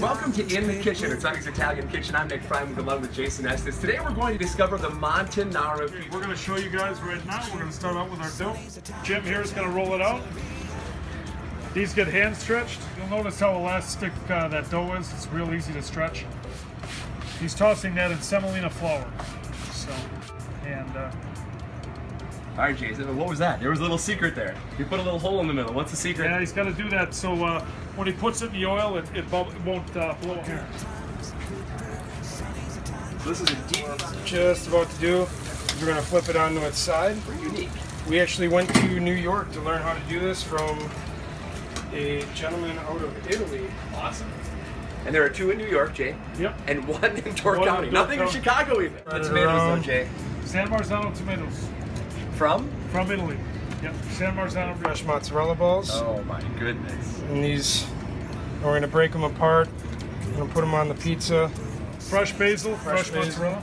Welcome to In the Kitchen. It's Sonny's Italian Kitchen. I'm Nick Fryman along with Jason Estes. Today we're going to discover the Montanara pizza. We're going to show you guys right now. We're going to start out with our dough. Jim here is going to roll it out. These get hand stretched. You'll notice how elastic uh, that dough is. It's real easy to stretch. He's tossing that in semolina flour. So, and uh, All right, Jason, what was that? There was a little secret there. You put a little hole in the middle. What's the secret? yeah, he's got to do that so uh, when he puts it in the oil, it, it, it won't uh, blow here. So this is a deep, just about to do. We're gonna flip it onto its side. pretty unique. We actually went to New York to learn how to do this from a gentleman out of Italy. Awesome. And there are two in New York, Jay, Yep. and one in Torque One County. Nothing in Chicago even. The tomatoes, though. Jay. San Marzano tomatoes From? from Italy. Yep. San Marzano. Fresh mozzarella balls. Oh my goodness. And these, we're gonna break them apart. We're gonna put them on the pizza. Fresh basil, fresh, Fresh mozzarella.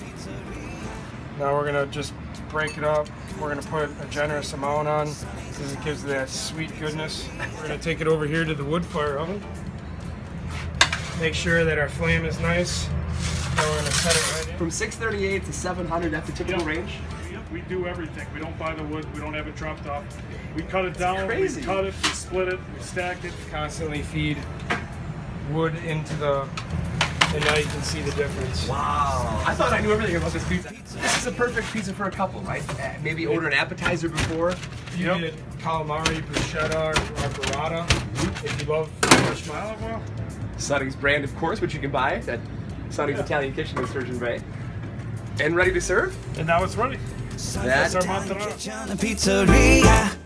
Now we're gonna just break it up. We're gonna put a generous amount on because it gives that sweet goodness. We're gonna take it over here to the wood fire oven. Make sure that our flame is nice. Now we're gonna set it right in. From 638 to 700, that's a typical Yep. range. Yep, we do everything. We don't buy the wood. We don't have it dropped off. We cut it down. crazy. We cut it. We split it. We stack it. We constantly feed wood into the, and now you can see the difference. Wow. I thought I knew everything about this pizza. This is a perfect pizza for a couple, right? Uh, maybe order an appetizer before. If you Yep. get calamari, bruschetta, or burrata, if you love fresh Olive mozzarella, oil. Sonny's brand, of course, which you can buy at Sonny's Italian Kitchen in Sturgeon Bay. And ready to serve? And now it's ready. That That's our mozzarella. Pizzeria.